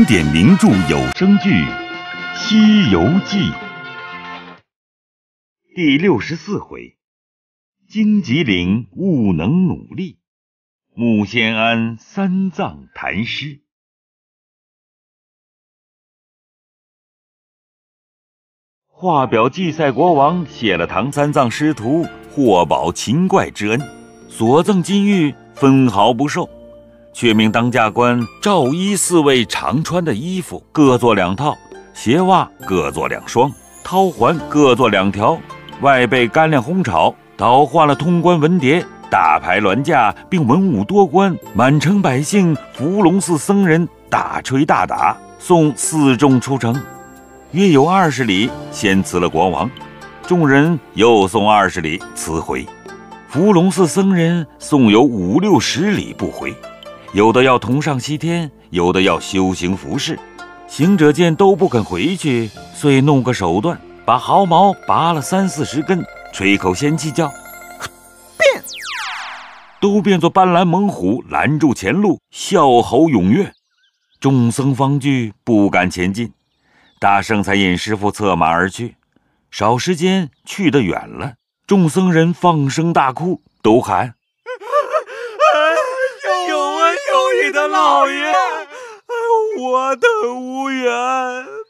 经典名著有声剧《西游记》第六十四回：荆棘岭悟能努力，木仙庵三藏谈诗。画表祭赛国王谢了唐三藏师徒获宝擒怪之恩，所赠金玉分毫不受。却命当家官照依四位常穿的衣服各做两套，鞋袜各做两双，绦环各做两条，外备干粮烘炒，倒换了通关文牒，大牌銮驾，并文武多官，满城百姓，伏龙寺僧人大吹大打，送四众出城，约有二十里，先辞了国王，众人又送二十里辞回，伏龙寺僧人送有五六十里不回。有的要同上西天，有的要修行服侍。行者见都不肯回去，遂弄个手段，把毫毛拔了三四十根，吹口仙气，叫变，都变作斑斓猛虎，拦住前路，笑吼踊跃。众僧方惧，不敢前进。大圣才引师傅策马而去。少时间，去得远了，众僧人放声大哭，都喊。的老爷，我等无缘，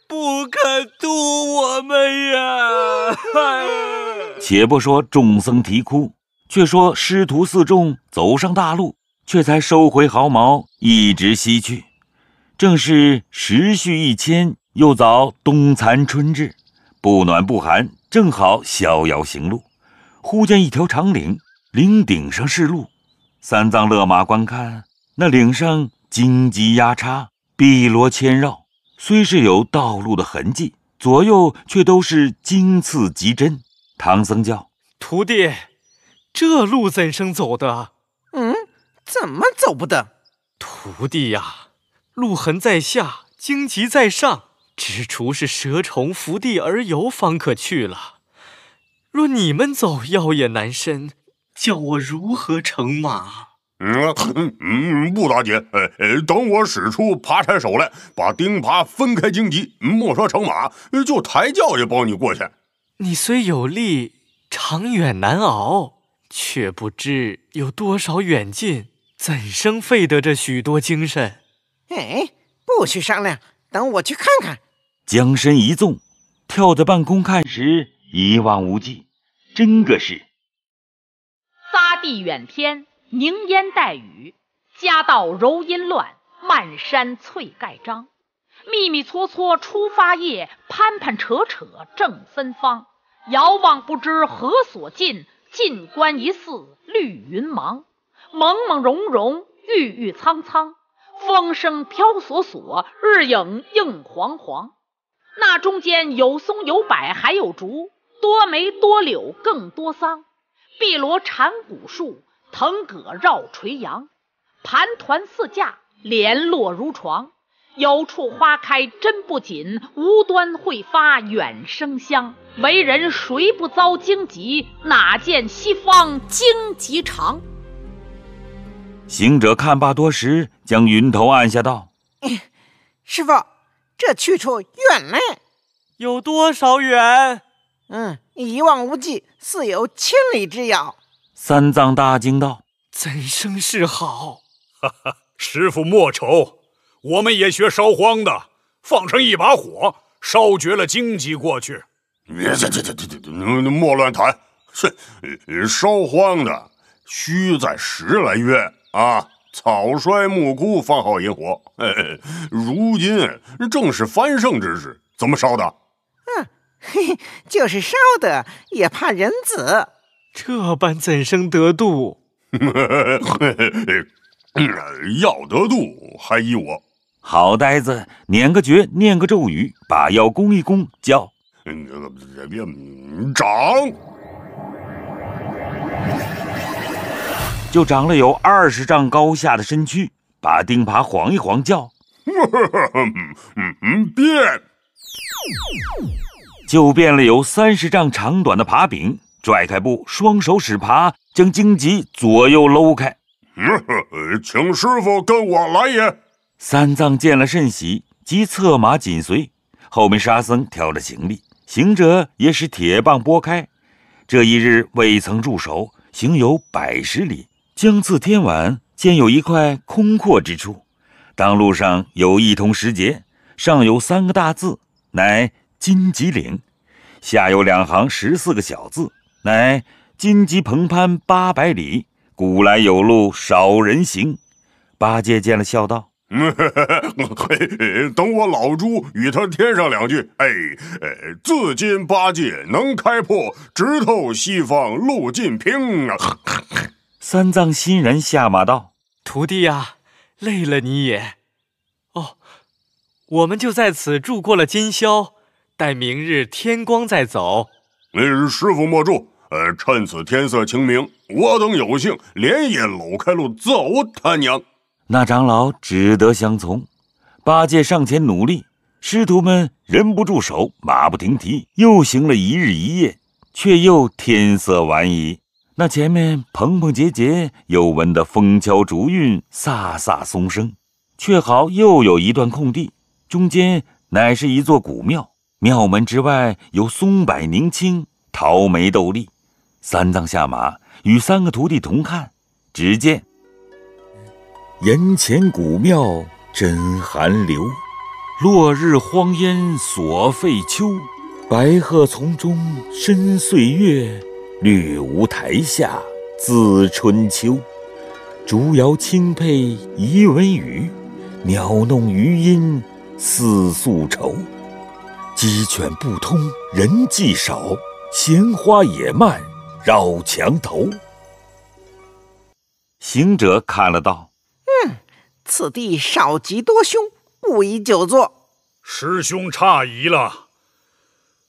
不肯渡我们呀！且不说众僧啼哭，却说师徒四众走上大路，却才收回毫毛，一直西去。正是时序一迁，又早冬残春至，不暖不寒，正好逍遥行路。忽见一条长岭，岭顶上是路，三藏勒马观看。那岭上荆棘压叉，碧罗牵绕，虽是有道路的痕迹，左右却都是荆刺极针。唐僧叫徒弟：“这路怎生走的？”“嗯，怎么走不得？”“徒弟呀，路痕在下，荆棘在上，只除是蛇虫伏地而游，方可去了。若你们走，妖也难伸，叫我如何乘马？”嗯嗯，不打紧，呃，等我使出爬山手来，把钉耙分开荆棘，莫说乘马，就抬轿也包你过去。你虽有力，长远难熬，却不知有多少远近，怎生费得这许多精神？哎，不许商量，等我去看看。将身一纵，跳在半空看时，一望无际，真个是撒地远天。凝烟带雨，家道柔阴乱，漫山翠盖章。密密搓搓出发叶，攀攀扯扯正芬芳。遥望不知何所近，近观疑似绿云茫。朦朦胧胧，郁郁苍苍，风声飘索索，日影映黄黄。那中间有松有柏还有竹，多梅多柳更多桑，碧罗缠古树。藤葛绕垂杨，盘团似架，连络如床。有处花开真不紧，无端会发远生香。为人谁不遭荆棘？哪见西方荆棘长？行者看罢多时，将云头按下，道：“师傅，这去处远嘞，有多少远？嗯，一望无际，似有千里之遥。”三藏大惊道：“怎生是好？哈哈，师傅莫愁，我们也学烧荒的，放上一把火，烧绝了荆棘过去。这这这这这，莫乱谈。哼，烧荒的需在十来月啊，草衰木枯放好引火。如今正是繁盛之时，怎么烧的？嗯，嘿，就是烧的，也怕人子。”这般怎生得度？要得度还依我。好呆子，捻个诀，念个咒语，把药攻一攻，叫长，就长了有二十丈高下的身躯，把钉耙晃一晃，叫 变，就变了有三十丈长短的耙柄。拽开布，双手使耙，将荆棘左右搂开。请师傅跟我来也。三藏见了甚喜，即策马紧随，后面沙僧挑着行李，行者也使铁棒拨开。这一日未曾住手，行有百十里。将次天晚，见有一块空阔之处，当路上有一通石碣，上有三个大字，乃金棘岭；下有两行十四个小字，乃荆棘蓬潘八百里，古来有路少人行。八戒见了，笑道：“ 等我老猪与他添上两句。哎，自今八戒能开破，直透西方路尽平啊！”三藏欣然下马道：“徒弟呀，累了你也。哦，我们就在此住过了今宵，待明日天光再走。呃，师傅莫住。呃，趁此天色清明，我等有幸连夜搂开路走他娘。”那长老只得相从，八戒上前努力，师徒们人不住手，马不停蹄，又行了一日一夜，却又天色晚矣。那前面蓬蓬结节，又闻得风敲竹韵，飒飒松声，却好又有一段空地，中间乃是一座古庙，庙门之外有松柏凝青，桃梅斗丽。三藏下马，与三个徒弟同看，只见。檐前古庙真寒流，落日荒烟锁废丘。白鹤丛中深岁月，绿芜台下自春秋。竹摇轻佩疑闻语，鸟弄余音似诉愁。鸡犬不通人迹少，闲花野蔓绕墙头。行者看了道。嗯此地少吉多凶，不宜久坐。师兄诧异了。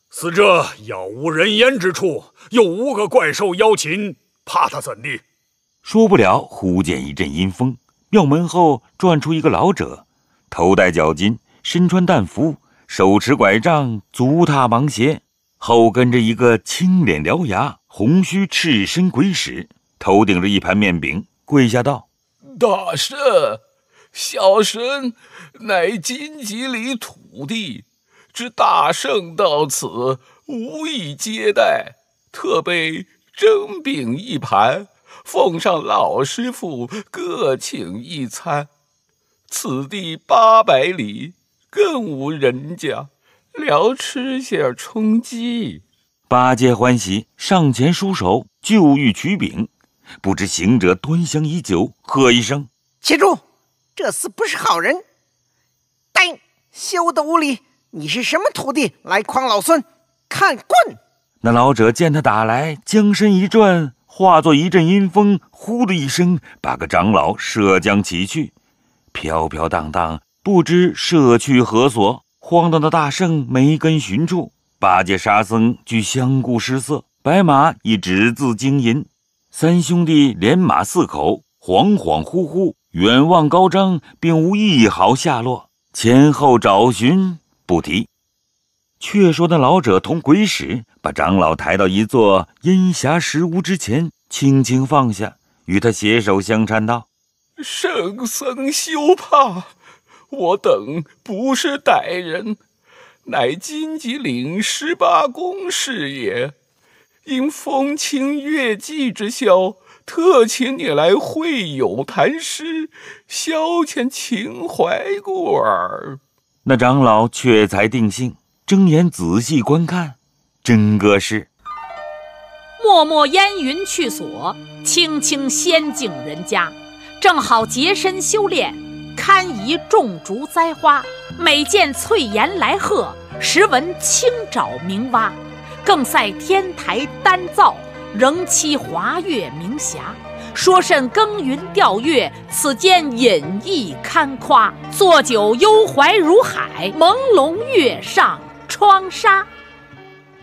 死这杳无人烟之处，又无个怪兽妖禽，怕他怎地？说不了，忽见一阵阴风，庙门后转出一个老者，头戴脚巾，身穿淡服，手持拐杖，足踏芒鞋，后跟着一个青脸獠牙、红须赤身鬼使，头顶着一盘面饼，跪下道：“大圣。”小神乃金棘里土地，知大圣到此，无意接待，特备蒸饼一盘，奉上老师傅各请一餐。此地八百里，更无人家，聊吃些充饥。八戒欢喜，上前舒手，就欲取饼，不知行者端详已久，喝一声：“且住！”这厮不是好人，呆，休得无礼！你是什么徒弟来诓老孙？看棍！那老者见他打来，将身一转，化作一阵阴风，呼的一声，把个长老射将起去，飘飘荡荡，不知射去何所。慌荡的大圣没根寻处，八戒、沙僧俱相顾失色，白马亦只字惊吟，三兄弟连马四口，恍恍惚惚。远望高张，并无一毫下落。前后找寻不提。却说那老者同鬼使把长老抬到一座阴霞石屋之前，轻轻放下，与他携手相搀道：“圣僧休怕，我等不是歹人，乃金棘岭十八公是也。因风清月霁之宵。”特请你来会友谈诗，消遣情怀故耳。那长老却才定性，睁眼仔细观看，真个是脉脉烟云去所，青青仙境人家。正好洁身修炼，堪宜种竹栽花。每见翠岩来贺，时闻清沼鸣蛙，更赛天台丹灶。仍期华月明霞，说甚耕耘钓月？此间隐逸堪夸。坐酒幽怀如海，朦胧月上窗纱。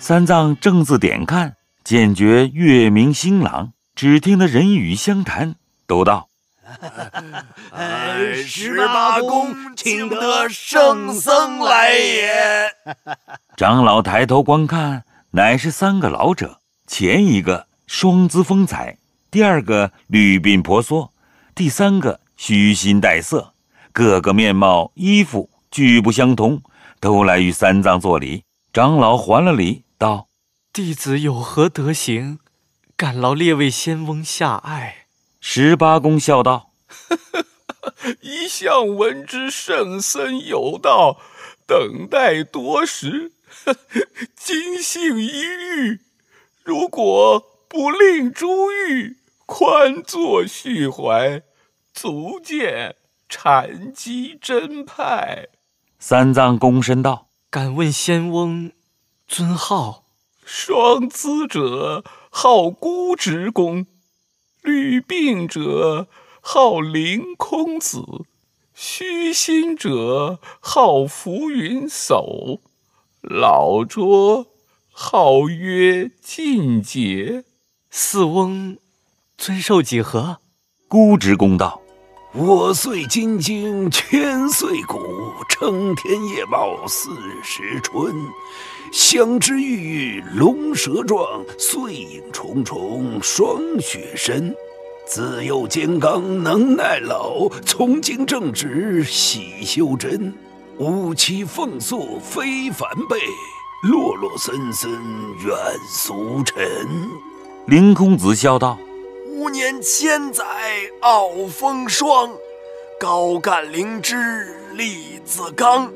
三藏正自点看，见觉月明星朗，只听得人语相谈，都道：“ 十八公请得圣僧来也。”长老抬头观看，乃是三个老者。前一个双姿风采，第二个绿鬓婆娑，第三个虚心带色，个个面貌衣服俱不相同，都来与三藏作礼。长老还了礼，道：“弟子有何德行，敢劳列位仙翁下爱？”十八公笑道：“ 一向闻之圣僧有道，等待多时，今幸一遇。如果不令珠玉宽坐续怀，足见禅机真派。”三藏躬身道。敢问仙翁，尊号？双资者号孤直公，虑病者号凌空子，虚心者号浮云叟，老拙号曰尽节。四翁尊寿几何？孤直公道。我岁金经千岁古，称天夜茂四时春。香之郁郁龙蛇状，碎影重重霜雪深。自幼坚刚能耐老，从经正直喜修真。五七凤素非凡辈，落落森森远俗尘。凌公子笑道。五年千载傲风霜，高干灵芝立自刚。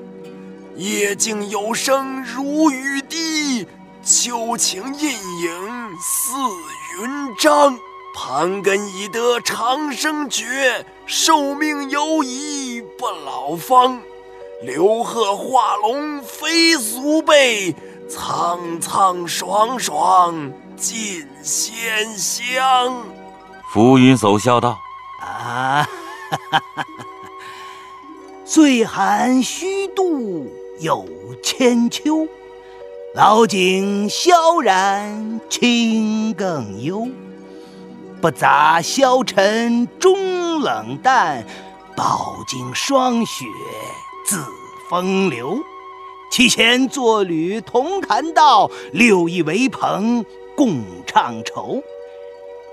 夜静有声如雨滴，秋晴印影似云章。盘根已得长生诀，寿命犹疑不老方。刘贺化龙非俗辈，苍苍爽爽尽仙香。浮云叟笑道：“啊，哈哈！岁寒虚度有千秋，老景萧然清更幽。不杂消尘终冷淡，饱经霜雪自风流。七贤作侣同谈道，六艺为朋共唱愁。”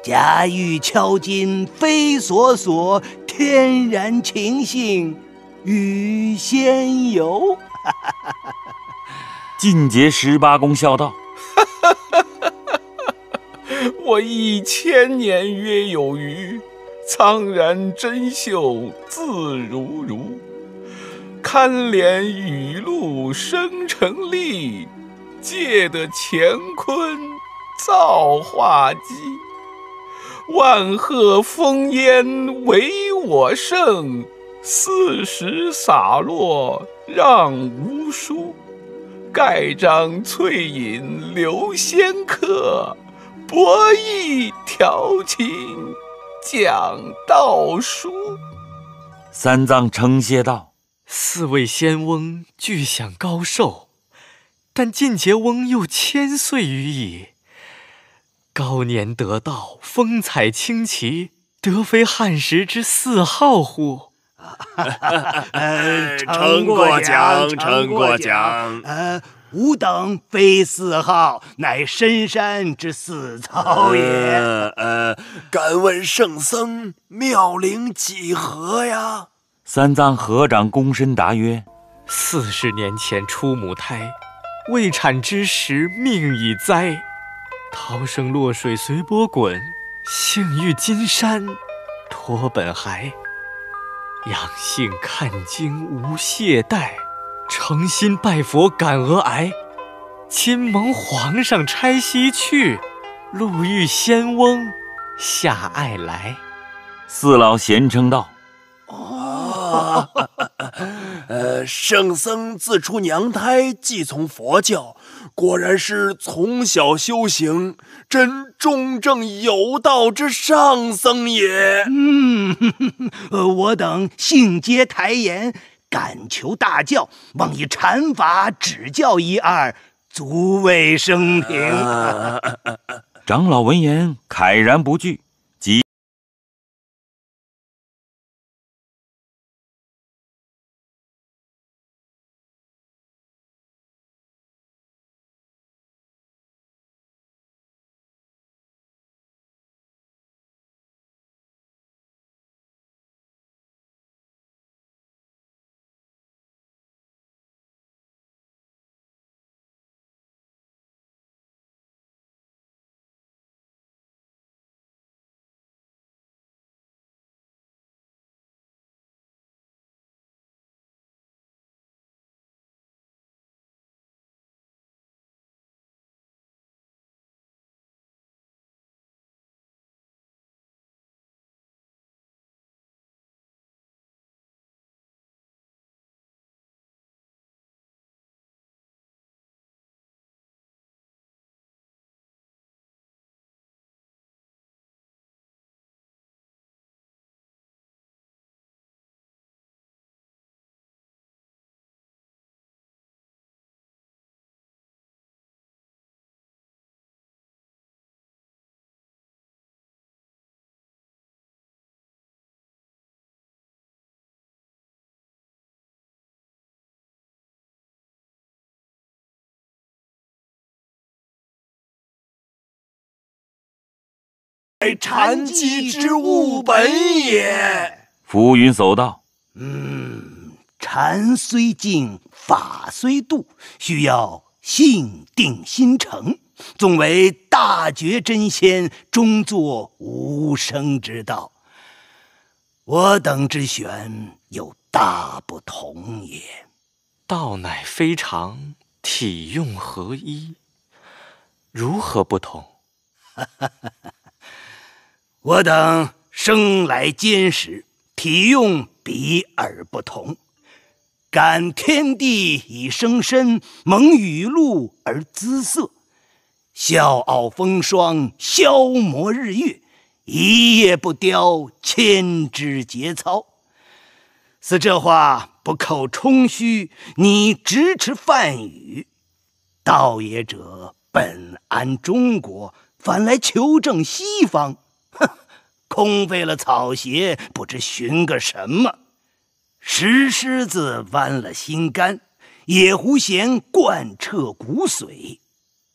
佳玉敲金非所索，天然情性与仙游。尽节十八公笑道：“ 我一千年约有余，苍然真秀自如如，堪怜雨露生成力，借得乾坤造化机。”万壑烽烟唯我胜，四时洒落让无书。盖章翠饮留仙客，博弈调情讲道书。三藏称谢道：“四位仙翁俱享高寿，但晋节翁又千岁余矣。”高年得道，风采清奇，得非汉时之四号乎？承过奖，承过奖。呃，吾等非四号，乃深山之四草也。呃，敢问圣僧妙龄几何呀？三藏合掌躬身答曰：“四十年前出母胎，未产之时命已灾。”涛声落水随波滚，幸遇金山托本骸。养性看经无懈怠，诚心拜佛感峨癌。亲蒙皇上差西去，路遇仙翁下爱来。四老贤称道：“哦，呃，圣僧自出娘胎即从佛教。”果然是从小修行，真中正有道之上僧也。嗯，我等信皆台言，敢求大教，望以禅法指教一二，足为生平。长老闻言慨然不惧。禅机之物本也。浮云叟道：“嗯，禅虽静，法虽度，需要性定心诚。纵为大觉真仙，终作无生之道。我等之玄，有大不同也。道乃非常，体用合一，如何不同？” 我等生来坚实，体用比而不同。感天地以生身，蒙雨露而姿色，笑傲风霜，消磨日月，一夜不雕，千枝节操。似这话不扣充虚，你直持梵语。道也者本安中国，反来求证西方。哼 空费了草鞋，不知寻个什么。石狮子弯了心肝，野狐弦贯彻骨髓。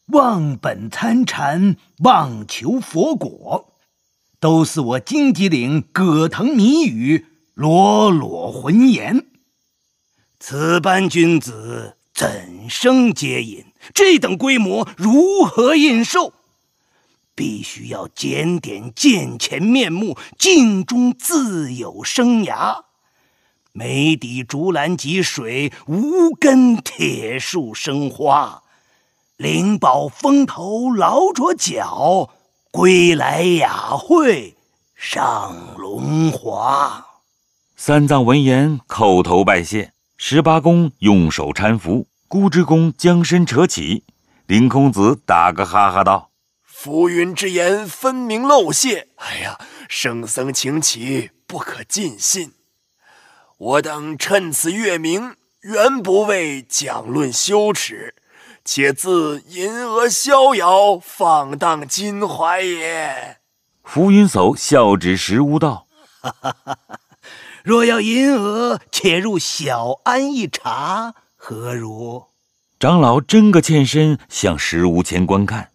忘本参禅，妄求佛果，都似我荆棘岭葛藤谜语，裸裸浑言。此般君子怎生接引？这等规模如何应受？必须要检点见前面目，镜中自有生涯。梅底竹篮汲水，无根铁树生花。灵宝风头劳着脚，归来雅会上龙华。三藏闻言，叩头拜谢。十八公用手搀扶，孤之公将身扯起。林空子打个哈哈道。浮云之言分明漏泄，哎呀，圣僧请起，不可尽信。我等趁此月明，原不为讲论羞耻，且自银娥逍遥，放荡襟怀也。浮云叟笑指石屋道：“哈哈哈哈若要银娥，且入小庵一茶，何如？”长老真个欠身向石屋前观看。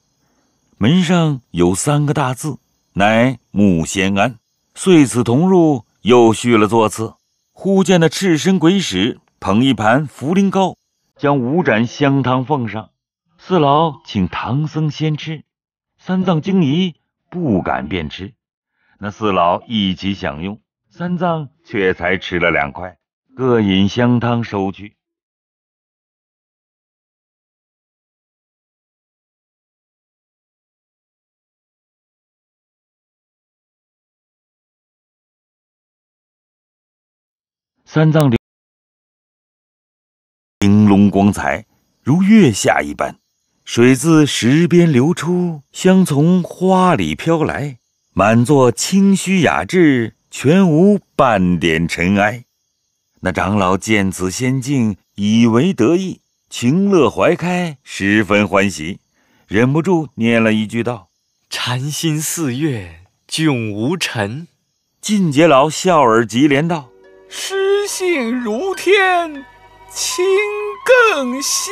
门上有三个大字，乃木仙庵。遂此同入，又续了座次。忽见那赤身鬼使捧一盘茯苓糕，将五盏香汤奉上。四老请唐僧先吃，三藏惊疑，不敢便吃。那四老一起享用，三藏却才吃了两块，各饮香汤收去。三藏玲珑光彩，如月下一般。水自石边流出，香从花里飘来。满座清虚雅致，全无半点尘埃。那长老见此仙境，以为得意，情乐怀开，十分欢喜，忍不住念了一句道：“禅心似月，迥无尘。”晋节老笑而极怜道。诗性如天，情更新。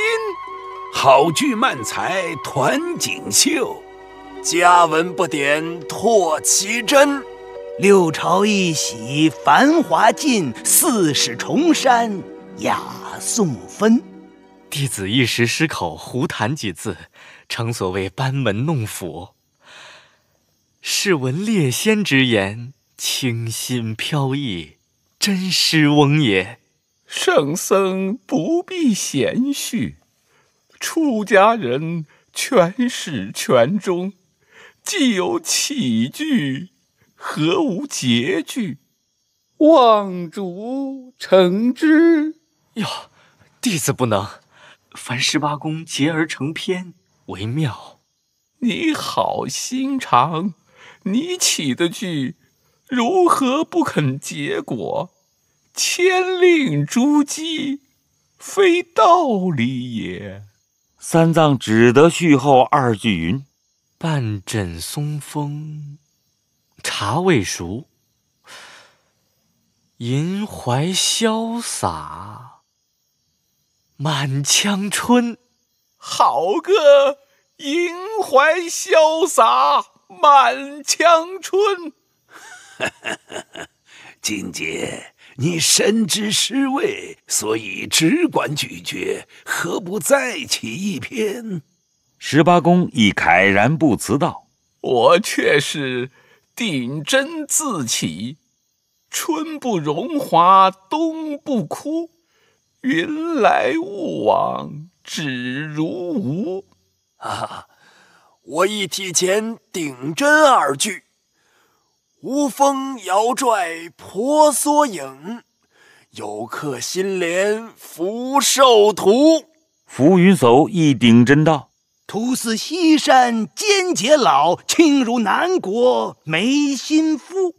好句慢才团锦绣，佳文不点拓奇珍。六朝一洗繁华尽，四史重山雅颂分。弟子一时失口，胡谈几字，诚所谓班门弄斧。试闻列仙之言，清新飘逸。真师翁也，圣僧不必闲叙。出家人全始全终，既有起句，何无结句？望主成之。哟，弟子不能。凡十八公结而成篇为妙。你好心肠，你起的句，如何不肯结果？千令诛鸡，非道理也。三藏只得续后二句云：“半枕松风，茶未熟；银怀潇洒，满腔春。”好个银怀潇洒！满腔春。金姐，你深知诗味，所以只管咀嚼，何不再起一篇？十八公亦慨然不辞道：“我却是顶针自起，春不荣华，冬不枯，云来雾往，只如无。”啊，我亦提前顶针二句。无风摇拽婆娑影，有客心怜福寿图。浮云叟一顶针道：“徒似西山坚结老，轻如南国没心夫。”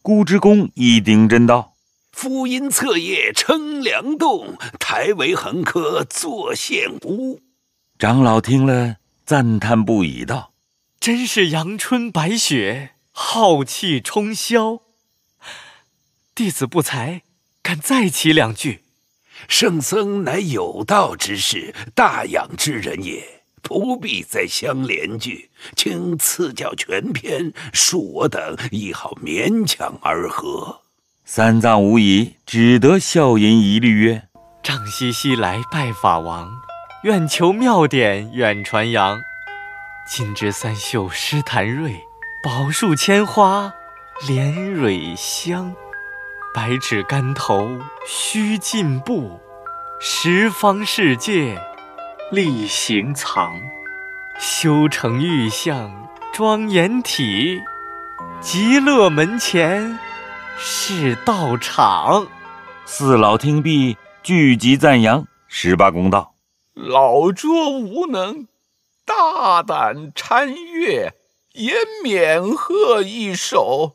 孤之公一顶针道：“夫因侧叶称梁栋，台为横柯作献屋。”长老听了，赞叹不已道：“真是阳春白雪。”浩气冲霄，弟子不才，敢再起两句。圣僧乃有道之士，大养之人也，不必再相连句，请赐教全篇，恕我等亦好勉强而和。三藏无疑，只得笑吟一律曰：“丈西西来拜法王，愿求妙典远传扬。金枝三秀诗坛瑞。”宝树千花莲蕊香，百尺竿头须进步，十方世界力行藏。修成玉像庄严体，极乐门前是道场。四老听毕，聚集赞扬。十八公道：老拙无能，大胆参阅。也免贺一首，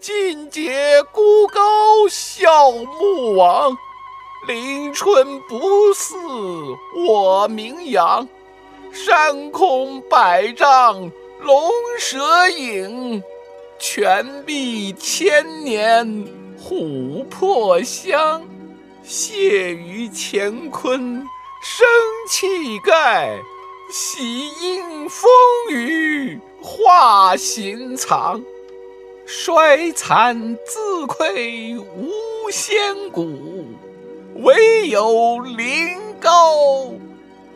尽解孤高笑穆王，临春不似我名扬。山空百丈龙蛇影，泉碧千年琥珀香。谢于乾坤生气概，喜迎风雨。化心藏，衰残自愧无仙骨，唯有灵高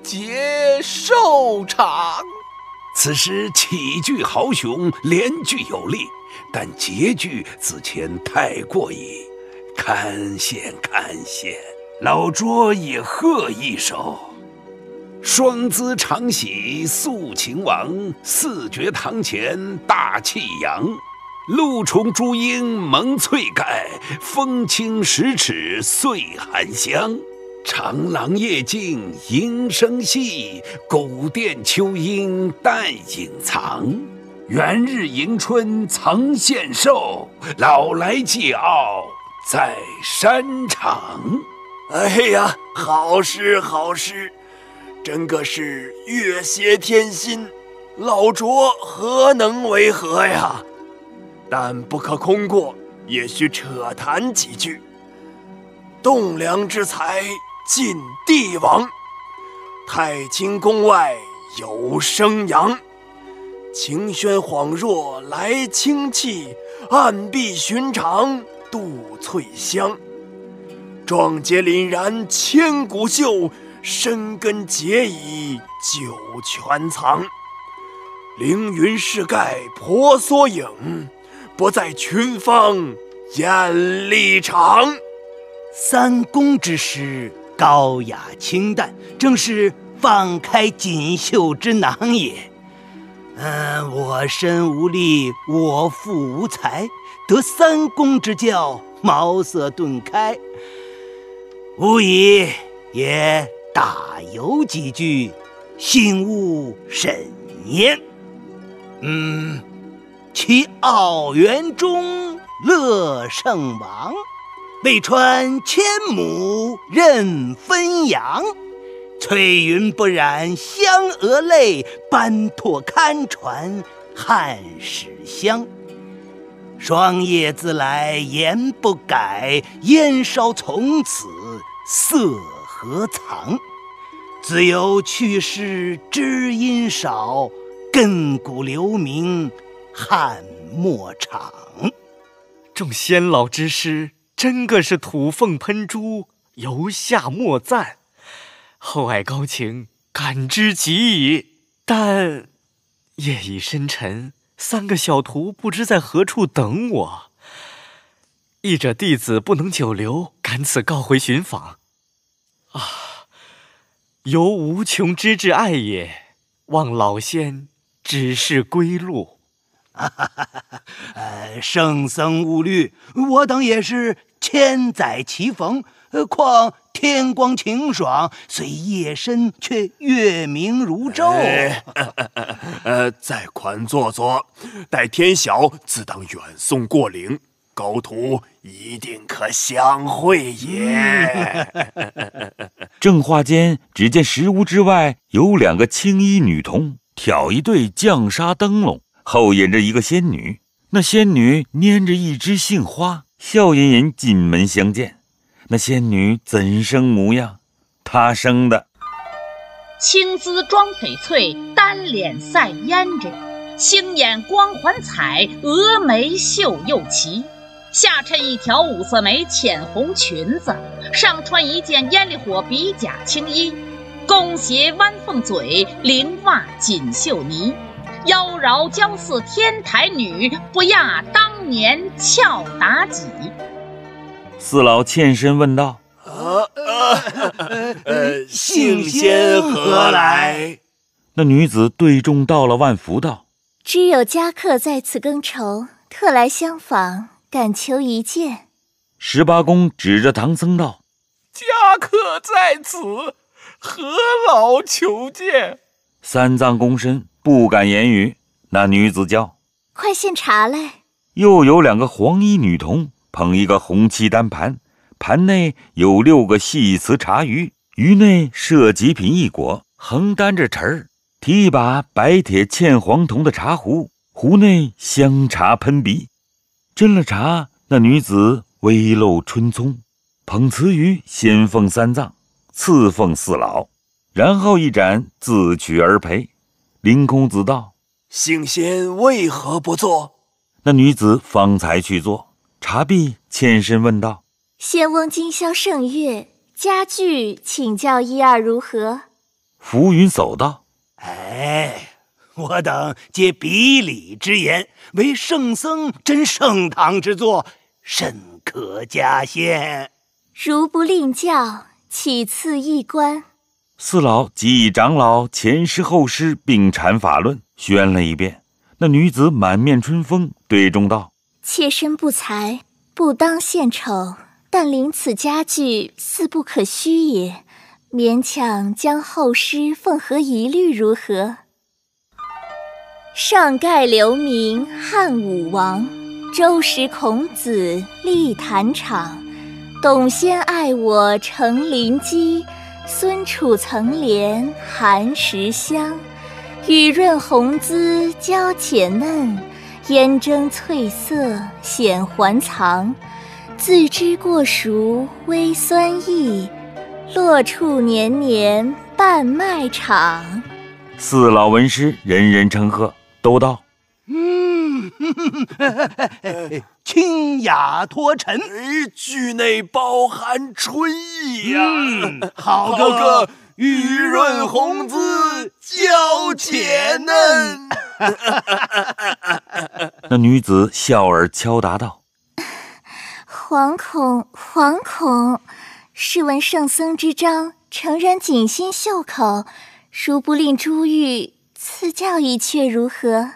结寿长。此诗起句豪雄，连句有力，但结句自谦太过矣。堪羡堪羡，老拙也贺一首。双姿长喜诉秦王，四绝堂前大气扬。露重珠英蒙翠盖，风轻十尺岁寒香。长廊夜静莺声细，古殿秋阴淡影藏。元日迎春曾献寿，老来祭奥在山场。哎呀，好诗好诗！真个是月斜天心，老拙何能为何呀？但不可空过，也需扯谈几句。栋梁之才尽帝王，太清宫外有生阳。晴轩恍若来清气，暗壁寻常度翠香。壮节凛然千古秀。深根结已九泉藏，凌云世盖婆娑影，不在群芳眼里长。三公之诗高雅清淡，正是放开锦绣之囊也。嗯，我身无力，我父无才，得三公之教，茅塞顿开，无疑也。大有几句，心悟甚焉。嗯，其傲园中乐圣王，渭川千亩任分扬。翠云不染香娥泪，斑拓堪传汉史香。霜叶自来颜不改，烟烧从此色何藏？自有去世知音少，亘古留名，汉墨场。众先老之师，真个是吐凤喷珠，犹下莫赞。厚爱高情，感之极矣。但夜已深沉，三个小徒不知在何处等我。一者弟子不能久留，赶此告回寻访。啊，由无穷之至爱也，望老仙指示归路。哈哈哈！呃，圣僧勿虑，我等也是千载奇逢，况天光晴爽，虽夜深却月明如昼。呃，再宽坐坐，待天晓，自当远送过岭，高徒一定可相会也。正话间，只见石屋之外有两个青衣女童挑一对绛纱灯笼。后引着一个仙女，那仙女拈着一枝杏花，笑吟吟进门相见。那仙女怎生模样？她生的青姿妆翡翠，单脸赛胭脂，星眼光环彩，蛾眉秀又齐。下衬一条五色眉浅红裙子，上穿一件烟里火比甲青衣，弓鞋弯凤嘴，绫袜锦绣呢。妖娆娇似天台女，不亚当年俏妲己。四老欠身问道：“呃呃，幸仙何来？”那女子对众道了万福，道：“知有家客在此耕愁，特来相访，敢求一见。”十八公指着唐僧道：“家客在此，何劳求见？”三藏躬身。不敢言语。那女子叫：“快献茶来！”又有两个黄衣女童捧一个红漆单盘，盘内有六个细瓷茶盂，盂内设极品一果，横担着匙儿，提一把白铁嵌黄铜的茶壶，壶内香茶喷鼻。斟了茶，那女子微露春葱，捧瓷盂先奉三藏，次奉四老，然后一盏自取而陪。林公子道：“性仙为何不坐？”那女子方才去坐，茶毕，欠身问道：“仙翁今宵盛月，家具请教一二如何？”浮云叟道：“哎，我等皆比礼之言，为圣僧真盛堂之作，甚可嘉羡。如不令教，岂次一官？”四老即以长老前师后师并阐法论宣了一遍。那女子满面春风，对众道：“妾身不才，不当献丑，但临此佳句，似不可虚也。勉强将后师奉和一律，如何？”上盖留名汉武王，周时孔子立坛场，董先爱我成邻居。孙楚曾怜寒食香，雨润红姿娇且嫩，烟蒸翠色显还藏。自知过熟微酸意，落处年年半麦场。四老闻诗，人人称贺，都道：“嗯，清雅脱尘，句内包含春意呀。好个雨润红姿，娇且嫩。那女子笑而敲答道：“惶恐，惶恐！试问圣僧之章，诚然锦心绣口，如不令珠玉赐教一阙，如何？”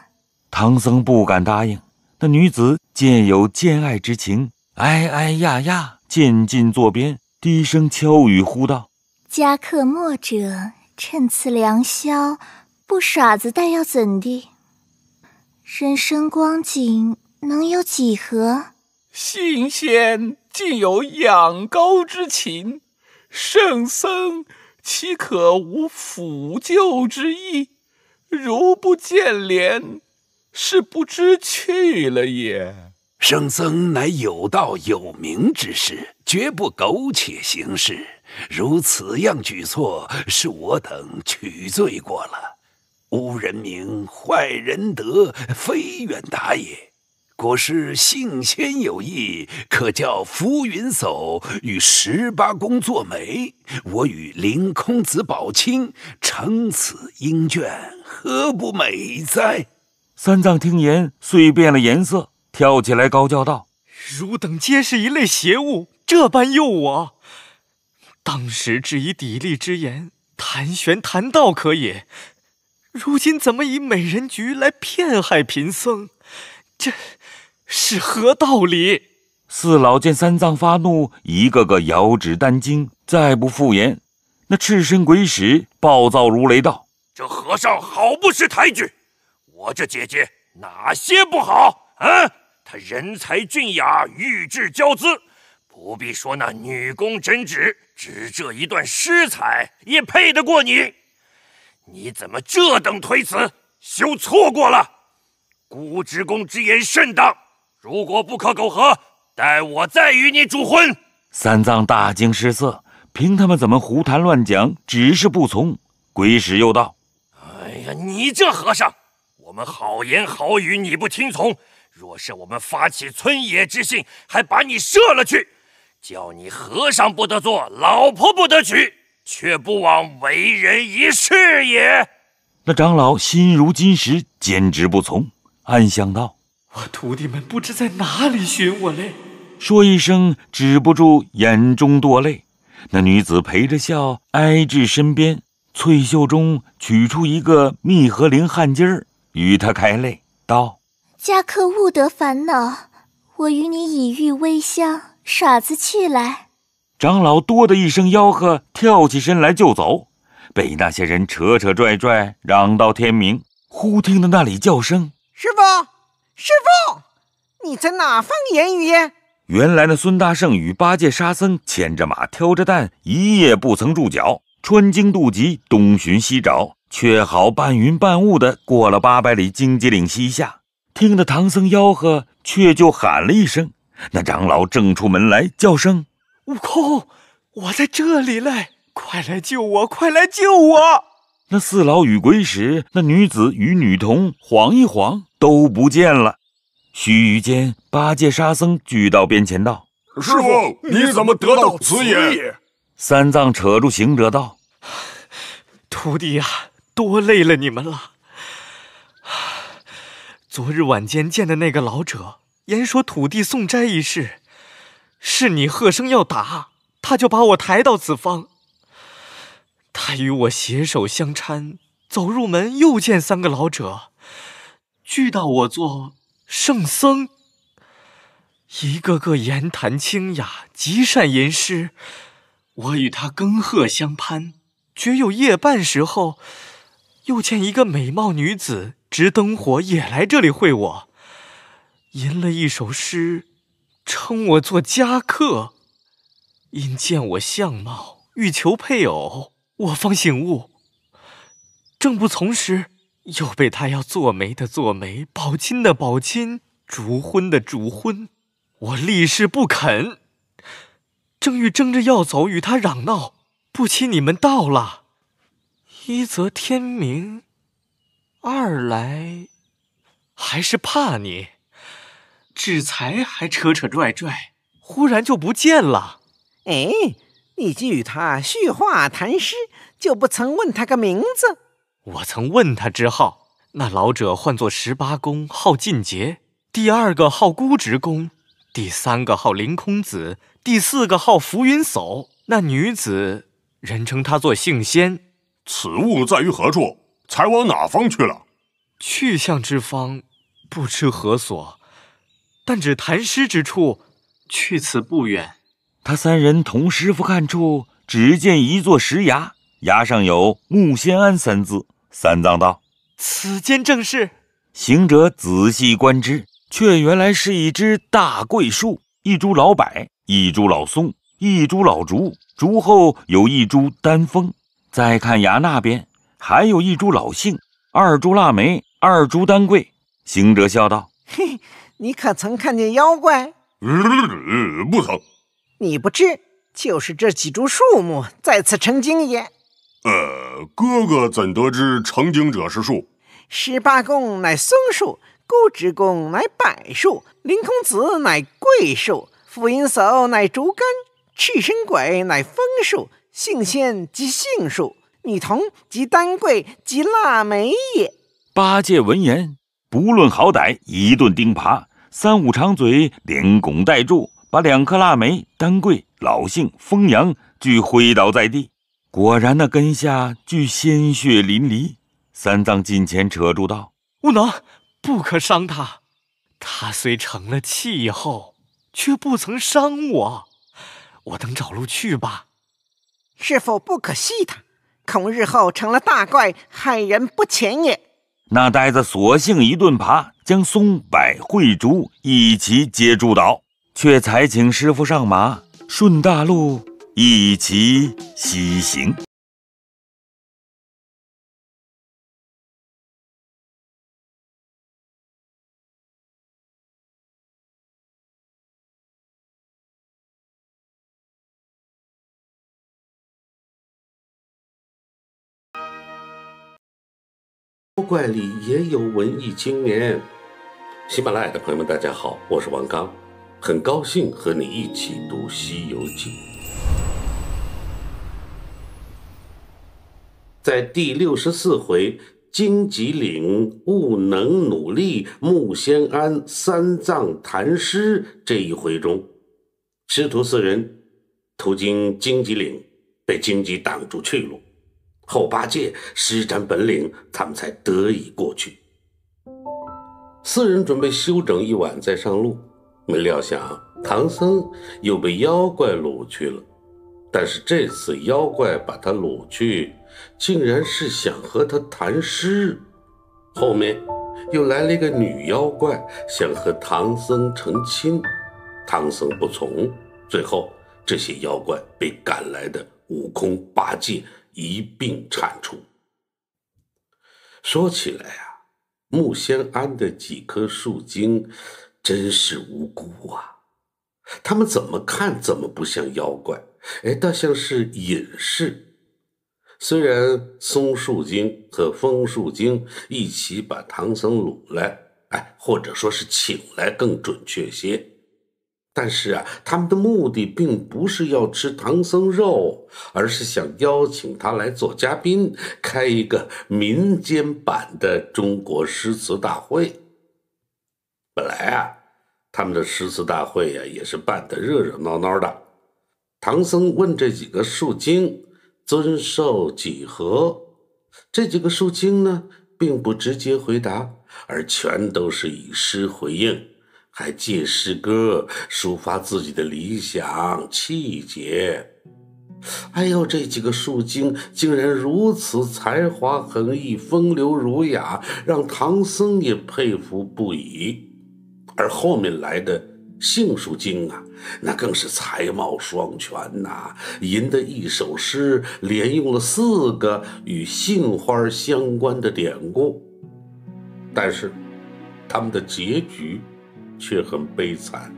唐僧不敢答应。那女子见有见爱之情，哎哎呀呀，渐进坐边，低声悄语呼道：“家客莫者，趁此良宵，不耍子，待要怎地？人生光景能有几何？信仙竟有仰高之情，圣僧岂可无抚救之意？如不见怜。”是不知去了也。圣僧乃有道有名之士，绝不苟且行事。如此样举措，是我等取罪过了。污人名，坏人德，非远达也。果是幸先有意，可叫浮云叟与十八公作媒，我与凌空子宝卿成此姻眷，何不美哉？三藏听言，遂变了颜色，跳起来高叫道：“汝等皆是一类邪物，这般诱我！当时只以砥砺之言，谈玄谈道可也，如今怎么以美人局来骗害贫僧？这……”是何道理？四老见三藏发怒，一个个摇指丹经，再不复言。那赤身鬼使暴躁如雷道：“这和尚好不识抬举！我这姐姐哪些不好？啊，她人才俊雅，玉质娇姿，不必说那女工针指，只这一段诗才也配得过你。你怎么这等推辞？休错过了！姑职公之言甚当。”如果不可苟合，待我再与你主婚。三藏大惊失色，凭他们怎么胡谈乱讲，只是不从。鬼使又道：“哎呀，你这和尚，我们好言好语你不听从，若是我们发起村野之性，还把你射了去，叫你和尚不得做，老婆不得娶，却不枉为人一世也。”那长老心如金石，坚持不从，暗想道。我徒弟们不知在哪里寻我嘞？说一声，止不住眼中堕泪。那女子陪着笑，挨至身边，翠袖中取出一个密合铃汗巾儿，与他开泪，道：“家客勿得烦恼，我与你以玉微香，耍子去来。”长老多的一声吆喝，跳起身来就走，被那些人扯扯拽拽，嚷到天明。忽听得那里叫声：“师傅！”师傅，你在哪放言语？原来那孙大圣与八戒、沙僧牵着马，挑着担，一夜不曾住脚，穿经渡棘，东寻西找，却好半云半雾的过了八百里荆棘岭西下。听得唐僧吆喝，却就喊了一声。那长老正出门来，叫声：“悟空，我在这里嘞，快来救我，快来救我！”那四老与鬼使，那女子与女童晃一晃。都不见了。须臾间，八戒、沙僧聚到边前，道：“师傅，你怎么得到此也？”三藏扯住行者道：“徒弟呀，多累了你们了。昨日晚间见的那个老者，言说土地送斋一事，是你喝声要打，他就把我抬到此方。他与我携手相搀，走入门，又见三个老者。”俱道我做圣僧，一个个言谈清雅，极善吟诗。我与他更贺相攀，觉有夜半时候，又见一个美貌女子执灯火也来这里会我，吟了一首诗，称我做家客。因见我相貌，欲求配偶，我方醒悟，正不从时。又被他要做媒的做媒，保亲的保亲，主婚的主婚，我立誓不肯。正欲争着要走，与他嚷闹，不期你们到了，一则天明，二来还是怕你，志才还扯扯拽拽，忽然就不见了。哎，你既与他叙话谈诗，就不曾问他个名字？我曾问他之号，那老者唤作十八公，号进节；第二个号孤直公，第三个号凌空子，第四个号浮云叟。那女子人称她做杏仙。此物在于何处？才往哪方去了？去向之方，不知何所，但只谈诗之处，去此不远。他三人同师傅看处，只见一座石崖，崖上有“木仙庵”三字。三藏道：“此间正是。”行者仔细观之，却原来是一只大桂树，一株老柏，一株老松，一株老竹，竹后有一株丹枫。再看崖那边，还有一株老杏，二株腊梅，二株丹桂。行者笑道：“嘿，你可曾看见妖怪？”“ 不曾。”“你不知，就是这几株树木在此成精也。”呃，哥哥怎得知成精者是树？十八公乃松树，孤之公乃柏树，凌空子乃桂树，复阴叟乃竹竿，赤身鬼乃枫树，杏仙即杏树，女童即丹桂，即腊梅也。八戒闻言，不论好歹，一顿钉耙，三五长嘴连拱带柱，把两颗腊梅、丹桂、老杏、枫杨俱挥倒在地。果然，那根下俱鲜血淋漓。三藏近前扯住道：“悟能，不可伤他。他虽成了气候，却不曾伤我。我等找路去吧。是否不可惜他，恐日后成了大怪，害人不浅也。”那呆子索性一顿爬，将松柏慧竹一齐接住倒，却才请师傅上马，顺大路。一齐西行。妖怪里也有文艺青年。喜马拉雅的朋友们，大家好，我是王刚，很高兴和你一起读《西游记》。在第六十四回“荆棘岭悟能努力，木仙庵三藏谈诗”这一回中，师徒四人途经荆棘岭，被荆棘挡住去路，后八戒施展本领，他们才得以过去。四人准备休整一晚再上路，没料想唐僧又被妖怪掳去了。但是这次妖怪把他掳去。竟然是想和他谈诗，后面又来了一个女妖怪，想和唐僧成亲，唐僧不从，最后这些妖怪被赶来的悟空、八戒一并铲除。说起来啊，木仙庵的几棵树精真是无辜啊，他们怎么看怎么不像妖怪，哎，倒像是隐士。虽然松树精和枫树精一起把唐僧掳来，哎，或者说是请来更准确些，但是啊，他们的目的并不是要吃唐僧肉，而是想邀请他来做嘉宾，开一个民间版的中国诗词大会。本来啊，他们的诗词大会呀，也是办得热热闹闹的。唐僧问这几个树精。遵受几何？这几个树精呢，并不直接回答，而全都是以诗回应，还借诗歌抒发自己的理想气节。哎呦，这几个树精竟然如此才华横溢、风流儒雅，让唐僧也佩服不已。而后面来的。杏树精啊，那更是才貌双全呐！吟的一首诗，连用了四个与杏花相关的典故。但是，他们的结局却很悲惨，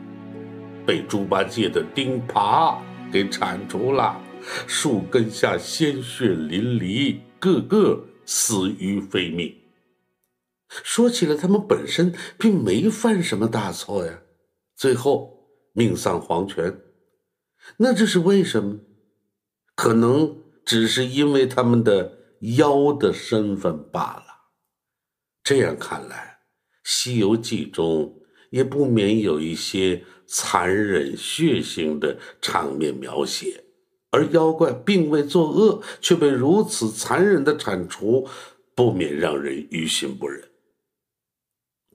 被猪八戒的钉耙给铲除了，树根下鲜血淋漓，个个死于非命。说起来，他们本身并没犯什么大错呀。最后命丧黄泉，那这是为什么？可能只是因为他们的妖的身份罢了。这样看来，《西游记》中也不免有一些残忍血腥的场面描写，而妖怪并未作恶，却被如此残忍的铲除，不免让人于心不忍。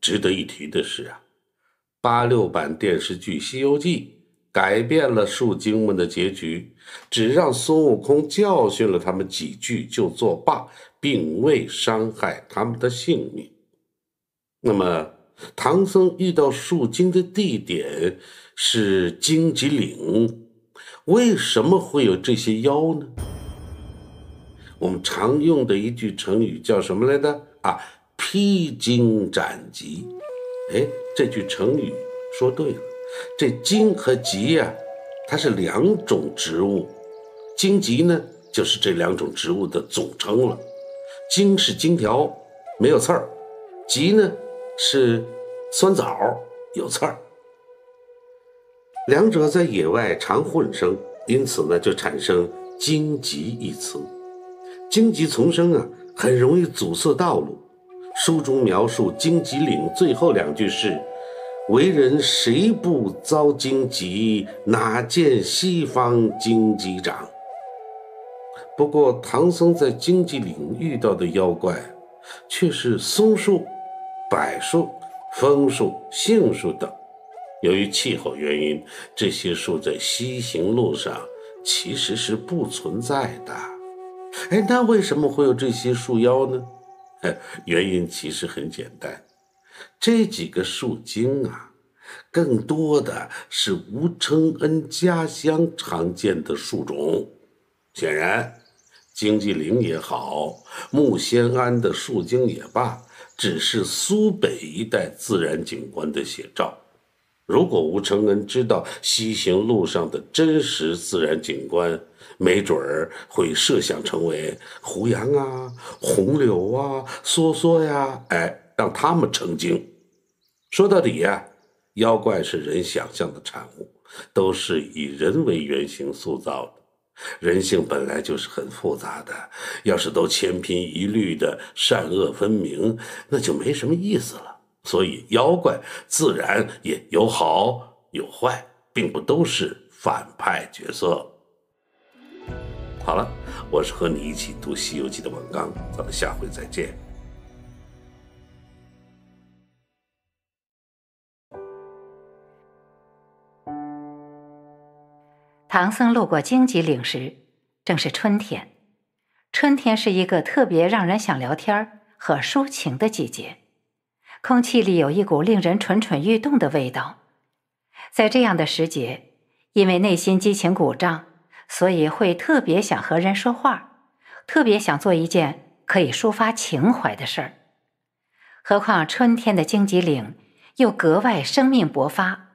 值得一提的是啊。八六版电视剧《西游记》改变了树精们的结局，只让孙悟空教训了他们几句就作罢，并未伤害他们的性命。那么，唐僧遇到树精的地点是荆棘岭，为什么会有这些妖呢？我们常用的一句成语叫什么来着？啊，披荆斩棘。哎，这句成语说对了。这荆和棘呀，它是两种植物。荆棘呢，就是这两种植物的总称了。荆是荆条，没有刺儿；棘呢是酸枣，有刺儿。两者在野外常混生，因此呢就产生荆棘一词。荆棘丛生啊，很容易阻塞道路。书中描述荆棘岭最后两句是：“为人谁不遭荆棘？哪见西方荆棘长？”不过，唐僧在荆棘岭遇到的妖怪，却是松树、柏树、枫树、杏树等。由于气候原因，这些树在西行路上其实是不存在的。哎，那为什么会有这些树妖呢？原因其实很简单，这几个树精啊，更多的是吴承恩家乡常见的树种。显然。荆棘林也好，木仙庵的树精也罢，只是苏北一带自然景观的写照。如果吴承恩知道西行路上的真实自然景观，没准儿会设想成为胡杨啊、红柳啊、梭梭呀，哎，让他们成精。说到底呀，妖怪是人想象的产物，都是以人为原型塑造的。人性本来就是很复杂的，要是都千篇一律的善恶分明，那就没什么意思了。所以妖怪自然也有好有坏，并不都是反派角色。好了，我是和你一起读《西游记》的王刚，咱们下回再见。唐僧路过荆棘岭时，正是春天。春天是一个特别让人想聊天和抒情的季节，空气里有一股令人蠢蠢欲动的味道。在这样的时节，因为内心激情鼓胀，所以会特别想和人说话，特别想做一件可以抒发情怀的事儿。何况春天的荆棘岭又格外生命勃发，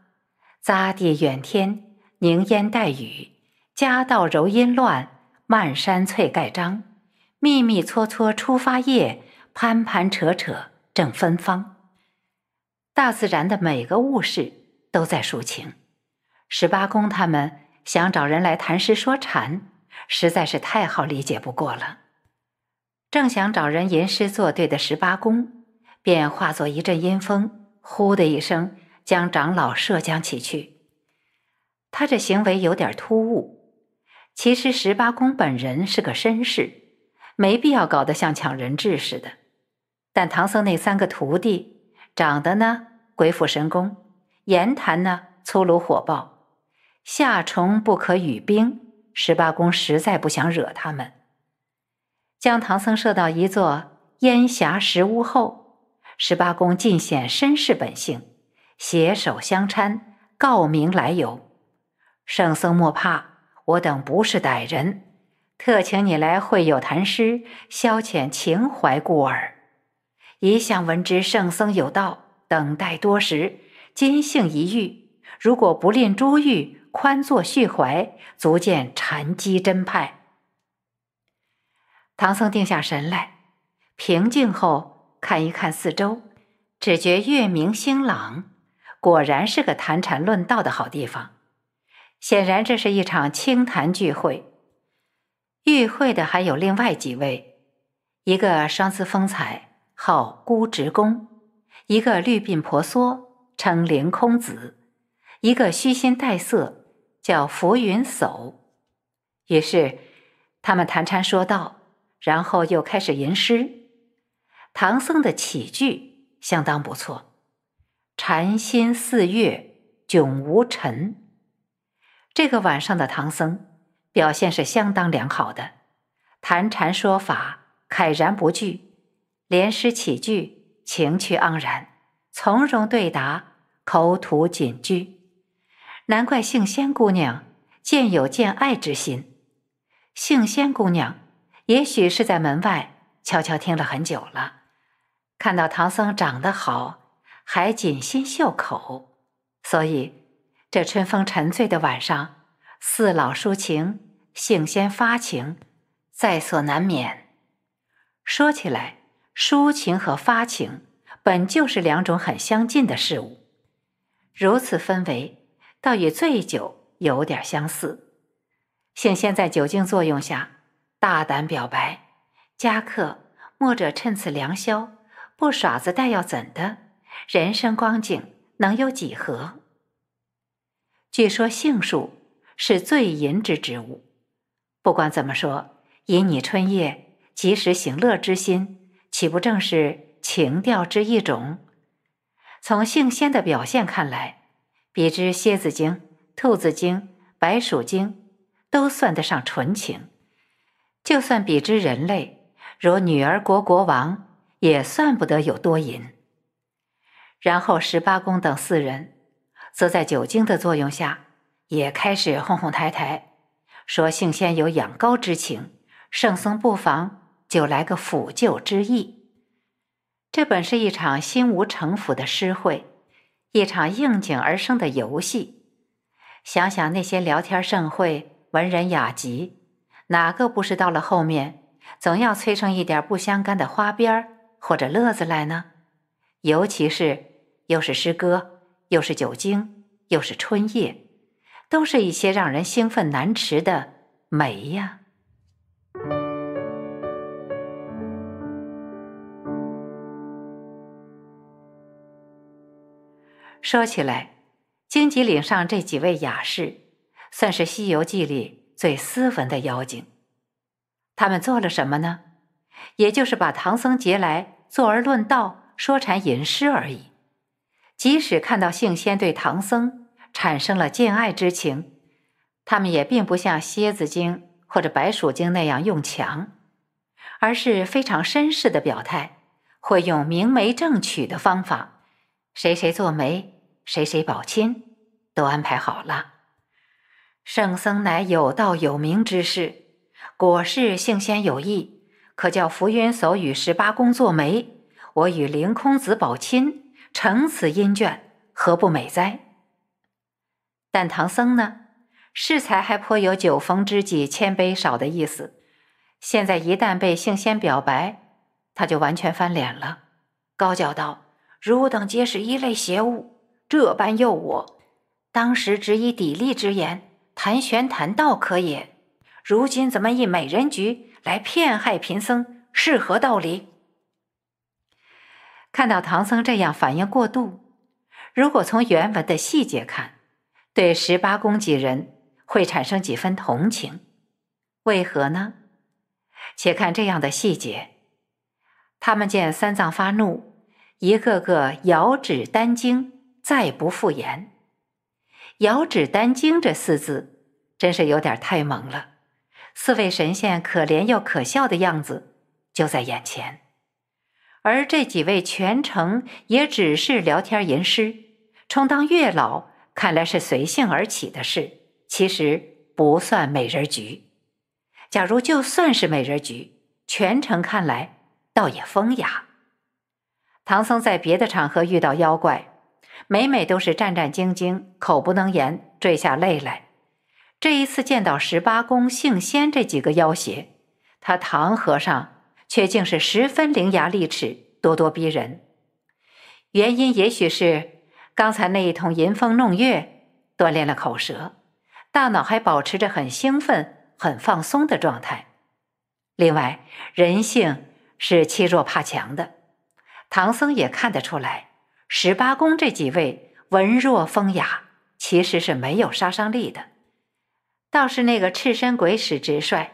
匝地远天。凝烟带雨，夹道柔阴乱，漫山翠盖章。密密搓搓初发叶，攀攀扯扯正芬芳。大自然的每个物事都在抒情。十八公他们想找人来谈诗说禅，实在是太好理解不过了。正想找人吟诗作对的十八公，便化作一阵阴风，呼的一声将长老射将起去。他这行为有点突兀。其实十八公本人是个绅士，没必要搞得像抢人质似的。但唐僧那三个徒弟长得呢鬼斧神工，言谈呢粗鲁火爆，夏虫不可语冰。十八公实在不想惹他们，将唐僧射到一座烟霞石屋后，十八公尽显绅士本性，携手相搀，告明来由。圣僧莫怕，我等不是歹人，特请你来会友谈诗，消遣情怀故耳。一向闻之圣僧有道，等待多时，今幸一遇。如果不吝珠玉，宽坐续怀，足见禅机真派。唐僧定下神来，平静后看一看四周，只觉月明星朗，果然是个谈禅论道的好地方。显然，这是一场清谈聚会。与会的还有另外几位：一个双姿风采，号孤直公；一个绿鬓婆娑，称凌空子；一个虚心带色，叫浮云叟。于是，他们谈禅说道，然后又开始吟诗。唐僧的起句相当不错：“禅心似月，迥无尘。”这个晚上的唐僧表现是相当良好的，谈禅说法慨然不惧，连诗起句情趣盎然，从容对答，口吐锦句，难怪杏仙姑娘见有见爱之心。杏仙姑娘也许是在门外悄悄听了很久了，看到唐僧长得好，还锦心绣口，所以。这春风沉醉的晚上，四老抒情，杏仙发情，在所难免。说起来，抒情和发情本就是两种很相近的事物，如此分为，倒与醉酒有点相似。性仙在酒精作用下大胆表白，佳客莫者趁此良宵，不耍子待要怎的？人生光景能有几何？据说杏树是最淫之植物。不管怎么说，以你春夜及时行乐之心，岂不正是情调之一种？从杏仙的表现看来，比之蝎子精、兔子精、白鼠精，都算得上纯情；就算比之人类，如女儿国国王，也算不得有多淫。然后十八公等四人，则在酒精的作用下，也开始哄哄抬抬。说性仙有养高之情，圣僧不妨就来个抚救之意。这本是一场心无城府的诗会，一场应景而生的游戏。想想那些聊天盛会、文人雅集，哪个不是到了后面，总要催生一点不相干的花边儿或者乐子来呢？尤其是又是诗歌，又是酒精，又是春夜。都是一些让人兴奋难持的美呀。说起来，荆棘岭上这几位雅士，算是《西游记》里最斯文的妖精。他们做了什么呢？也就是把唐僧劫来，坐而论道，说禅吟诗而已。即使看到性仙对唐僧。产生了敬爱之情，他们也并不像蝎子精或者白鼠精那样用强，而是非常绅士的表态，会用明媒正娶的方法，谁谁做媒，谁谁保亲，都安排好了。圣僧乃有道有名之士，果是性仙有意，可叫浮云叟与十八公做媒，我与凌空子保亲，成此姻眷，何不美哉？但唐僧呢，适才还颇有酒逢知己千杯少的意思。现在一旦被性仙表白，他就完全翻脸了，高叫道：“汝等皆是一类邪物，这般诱我，当时只以砥砺之言谈玄谈道可也，如今怎么以美人局来骗害贫僧，是何道理？”看到唐僧这样反应过度，如果从原文的细节看，对十八公几人会产生几分同情，为何呢？且看这样的细节：他们见三藏发怒，一个个遥指丹经，再不复言。遥指丹经这四字，真是有点太猛了。四位神仙可怜又可笑的样子就在眼前，而这几位全程也只是聊天吟诗，充当月老。看来是随性而起的事，其实不算美人局。假如就算是美人局，全程看来倒也风雅。唐僧在别的场合遇到妖怪，每每都是战战兢兢，口不能言，坠下泪来。这一次见到十八公、性仙这几个妖邪，他唐和尚却竟是十分伶牙俐齿、咄咄逼人。原因也许是。刚才那一通吟风弄月，锻炼了口舌，大脑还保持着很兴奋、很放松的状态。另外，人性是欺弱怕强的，唐僧也看得出来，十八公这几位文弱风雅，其实是没有杀伤力的。倒是那个赤身鬼使直率，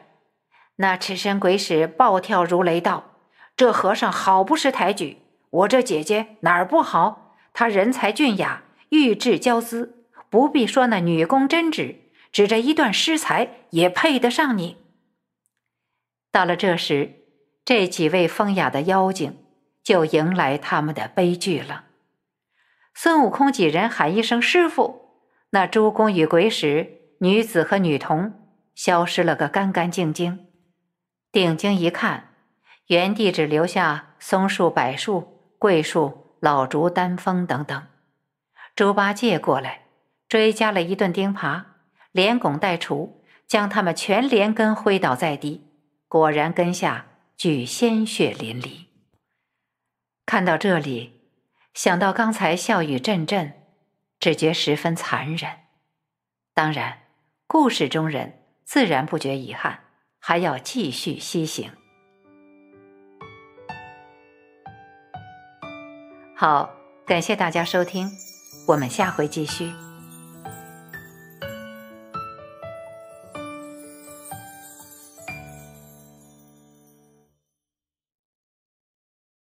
那赤身鬼使暴跳如雷道：“这和尚好不识抬举，我这姐姐哪儿不好？”他人才俊雅，玉质娇姿，不必说那女工针指，着一段诗才也配得上你。到了这时，这几位风雅的妖精就迎来他们的悲剧了。孙悟空几人喊一声“师傅”，那诸公与鬼使、女子和女童消失了个干干净净。定睛一看，原地只留下松树、柏树、桂树。老竹、丹枫等等，猪八戒过来追加了一顿钉耙，连拱带锄，将他们全连根挥倒在地，果然根下俱鲜血淋漓。看到这里，想到刚才笑语阵阵，只觉十分残忍。当然，故事中人自然不觉遗憾，还要继续西行。好，感谢大家收听，我们下回继续。